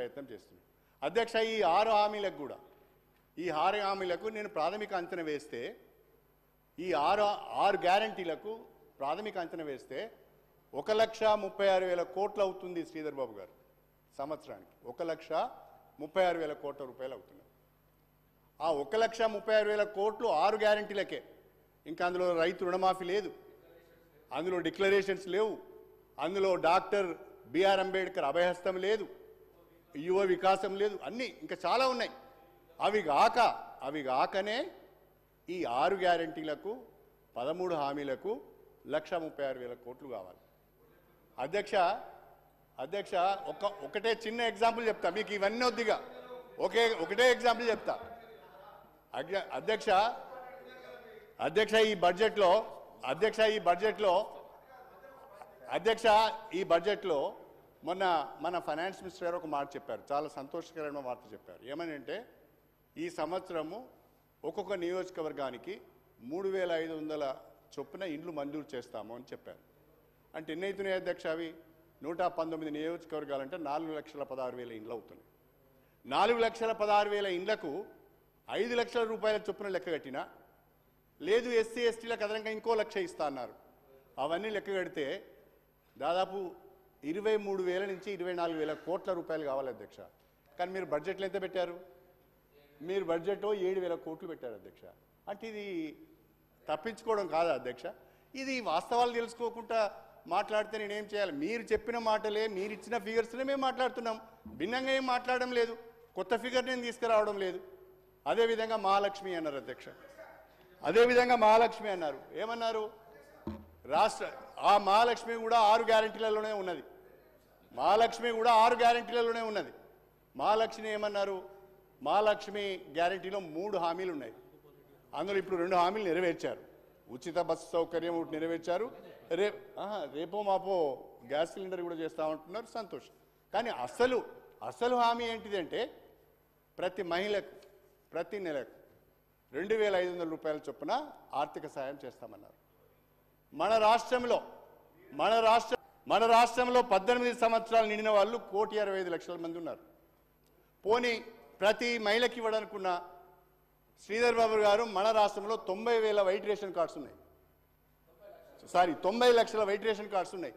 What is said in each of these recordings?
ప్రయత్నం చేస్తున్నాం అధ్యక్ష ఈ ఆరు హామీలకు కూడా. ఈ ఆరు హామీలకు నేను ప్రాథమిక అంచనా వేస్తే ఈ ఆరు ఆరు గ్యారంటీలకు ప్రాథమిక అంచనా వేస్తే ఒక లక్ష ముప్పై ఆరు వేల కోట్లు అవుతుంది శ్రీధర్ బాబు గారు సంవత్సరానికి. ఒక లక్ష ముప్పై ఆరు వేల కోట్ల రూపాయలు అవుతున్నాయి. ఆ ఒక లక్ష ముప్పై ఆరు వేల కోట్లు ఆరు గ్యారంటీలకే. ఇంకా అందులో రైతు రుణమాఫీ లేదు. అందులో డిక్లరేషన్స్ లేవు. అందులో డాక్టర్ బిఆర్ అంబేద్కర్ అభయహస్తం లేదు. యువ వికాసం లేదు అన్నీ ఇంకా చాలా ఉన్నాయి. అవి కాక అవి కాకనే ఈ ఆరు గ్యారంటీలకు పదమూడు హామీలకు లక్ష ముప్పై ఆరు వేల కోట్లు కావాలి. అధ్యక్ష అధ్యక్ష ఒక ఒకటే చిన్న ఎగ్జాంపుల్ చెప్తా మీకు ఇవన్నీ వద్దిగా. ఒకే ఒకటే ఎగ్జాంపుల్ చెప్తా. అధ్య- అధ్యక్ష అధ్యక్ష ఈ బడ్జెట్లో అధ్యక్ష ఈ బడ్జెట్లో అధ్యక్ష ఈ బడ్జెట్లో మొన్న మన ఫైనాన్స్ మినిస్టర్ గారు ఒక మాట చెప్పారు. చాలా సంతోషకరమైన వార్త చెప్పారు. ఏమని అంటే ఈ సంవత్సరము ఒక్కొక్క నియోజకవర్గానికి మూడు వేల ఐదు వందల చొప్పున ఇండ్లు మంజూరు చేస్తాము అని చెప్పారు. అంటే ఎన్ని అవుతున్నాయి అధ్యక్ష అవి? నూట పంతొమ్మిది నియోజకవర్గాలంటే నాలుగు లక్షల పదహారు వేల ఇండ్లు అవుతున్నాయి. నాలుగు లక్షల పదహారు వేల ఇండ్లకు ఐదు లక్షల రూపాయల చొప్పున లెక్క కట్టినా లేదు ఎస్సీ ఎస్టీలకు అదనంగా ఇంకో లక్ష ఇస్తా అన్నారు. అవన్నీ లెక్క కడితే దాదాపు ఇరవై మూడు వేల నుంచి ఇరవై నాలుగు వేల కోట్ల రూపాయలు కావాలి అధ్యక్ష. కానీ మీరు బడ్జెట్లో ఎంత పెట్టారు? మీరు బడ్జెట్ ఏడు వేల కోట్లు పెట్టారు అధ్యక్ష. అంటే ఇది తప్పించుకోవడం కాదా అధ్యక్ష? ఇది వాస్తవాలు తెలుసుకోకుండా మాట్లాడితే నేనేం చేయాలి? మీరు చెప్పిన మాటలే మీరు ఇచ్చిన ఫిగర్స్నే మేము మాట్లాడుతున్నాం. భిన్నంగా ఏం మాట్లాడడం లేదు. కొత్త ఫిగర్ నేను తీసుకురావడం లేదు. అదేవిధంగా మహాలక్ష్మి అన్నారు అధ్యక్ష. అదేవిధంగా మహాలక్ష్మి అన్నారు. ఏమన్నారు? రాష్ట్ర ఆ మహాలక్ష్మి కూడా ఆరు గ్యారంటీలలోనే ఉన్నది. మహాలక్ష్మి కూడా ఆరు గ్యారంటీలలోనే ఉన్నది. మహాలక్ష్మి ఏమన్నారు? మహాలక్ష్మి గ్యారంటీలో మూడు హామీలు ఉన్నాయి. అందులో ఇప్పుడు రెండు హామీలు నెరవేర్చారు. ఉచిత బస్సు సౌకర్యం ఒకటి నెరవేర్చారు. రే రేపో మాపో గ్యాస్ సిలిండర్ కూడా చేస్తామంటున్నారు సంతోషం. కానీ అసలు అసలు హామీ ఏంటిదంటే ప్రతి మహిళకు ప్రతి నెలకు రెండు వేల ఐదు వందల రూపాయల చొప్పున ఆర్థిక సాయం చేస్తామన్నారు. మన రాష్ట్రంలో మన రాష్ట్ర మన రాష్ట్రంలో పద్దెనిమిది సంవత్సరాలు నిండిన వాళ్ళు కోటి అరవై ఐదు లక్షల మంది ఉన్నారు. పోనీ ప్రతి మహిళకి ఇవ్వడానుకున్న శ్రీధర్ బాబు గారు మన రాష్ట్రంలో తొంభై వేల వైట్ రేషన్ కార్డ్స్ ఉన్నాయి. సారీ తొంభై లక్షల వైట్ రేషన్ కార్డ్స్ ఉన్నాయి.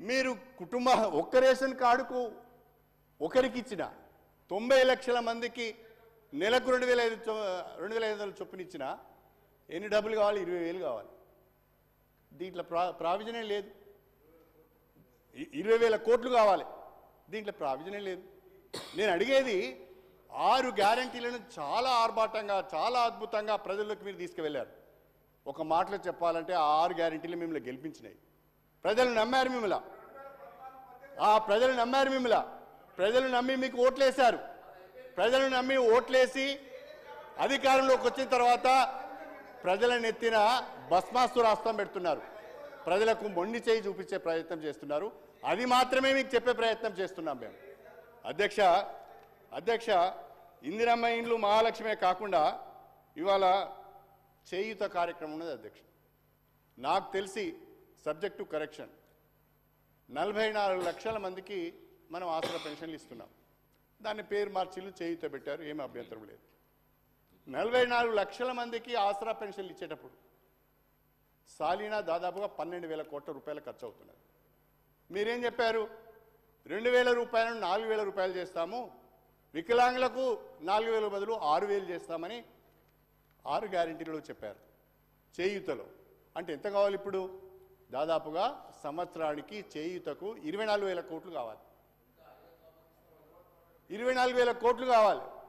మీరు కుటుంబ ఒక్క రేషన్ కార్డుకు ఒకరికి ఇచ్చిన తొంభై లక్షల మందికి నెలకు రెండు వేల ఐదు చొ- రెండు వేల ఐదు వందల చొప్పున ఇచ్చిన ఎన్ని డబ్బులు కావాలి? ఇరవై వేలు కావాలి. దీంట్లో ప్రా ప్రావిజనే లేదు. ఇరవై వేల కోట్లు కావాలి. దీంట్లో ప్రావిజనే లేదు. నేను అడిగేది ఆరు గ్యారంటీలను చాలా ఆర్భాటంగా చాలా అద్భుతంగా ప్రజల్లోకి మీరు తీసుకువెళ్ళారు. ఒక మాటలో చెప్పాలంటే ఆ ఆరు గ్యారంటీలు మిమ్మల్ని గెలిపించినాయి. ప్రజలు నమ్మారు మిమ్మల్ని. ఆ ప్రజలు నమ్మారు మిమ్మల్ని. ప్రజలు నమ్మి మీకు ఓట్లేశారు. ప్రజలు నమ్మి ఓట్లేసి అధికారంలోకి వచ్చిన తర్వాత ప్రజల నెత్తిన భస్మాస్తు రాష్ట్రం పెడుతున్నారు. ప్రజలకు మొండి చేయి చూపించే ప్రయత్నం చేస్తున్నారు. అది మాత్రమే మీకు చెప్పే ప్రయత్నం చేస్తున్నాం మేము. అధ్యక్ష అధ్యక్ష ఇందిరమ్మ ఇండ్లు మహాలక్ష్మే కాకుండా ఇవాళ చేయుత కార్యక్రమం ఉన్నది అధ్యక్ష. నాకు తెలిసి సబ్జెక్టు కరెక్షన్. నలభై నాలుగు లక్షల మందికి మనం ఆసరా పెన్షన్లు ఇస్తున్నాం. దాన్ని పేరు మార్చిలు చేయుత పెట్టారు ఏమీ అభ్యంతరం లేదు. నలభై నాలుగు లక్షల మందికి ఆసరా పెన్షన్లు ఇచ్చేటప్పుడు సాలీనా దాదాపుగా పన్నెండు వేల కోట్ల రూపాయలు ఖర్చు అవుతున్నది మీరేం చెప్పారు? రెండు వేల రూపాయలను నాలుగు వేల రూపాయలు చేస్తాము. వికలాంగులకు నాలుగు వేల బదులు ఆరు వేలు చేస్తామని ఆరు గ్యారెంటీలలో చెప్పారు. చేయూతలో. అంటే ఎంత కావాలి ఇప్పుడు? దాదాపుగా సంవత్సరానికి చేయూతకు ఇరవై నాలుగు వేల కోట్లు కావాలి. ఇరవై నాలుగు వేల కోట్లు కావాలి.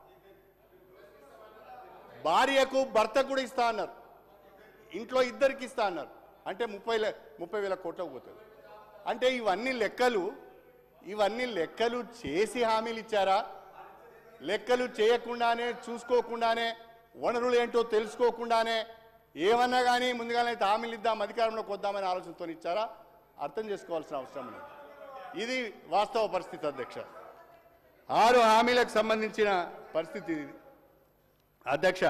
భార్యకు భర్తకు కూడా ఇస్తా అన్నారు. ఇంట్లో ఇద్దరికి ఇస్తా అన్నారు. అంటే ముప్పై ముప్పై వేల కోట్లకు పోతుంది. అంటే ఇవన్నీ లెక్కలు ఇవన్నీ లెక్కలు చేసి హామీలు ఇచ్చారా? లెక్కలు చేయకుండానే చూసుకోకుండానే వనరులు ఏంటో తెలుసుకోకుండానే ఏమన్నా కానీ ముందుగానే హామీలు ఇద్దాం అధికారంలోకి వద్దామనే ఆలోచనతో ఇచ్చారా? అర్థం చేసుకోవాల్సిన అవసరం లేదు. ఇది వాస్తవ పరిస్థితి అధ్యక్ష. ఆరు హామీలకు సంబంధించిన పరిస్థితి ఇది. అధ్యక్ష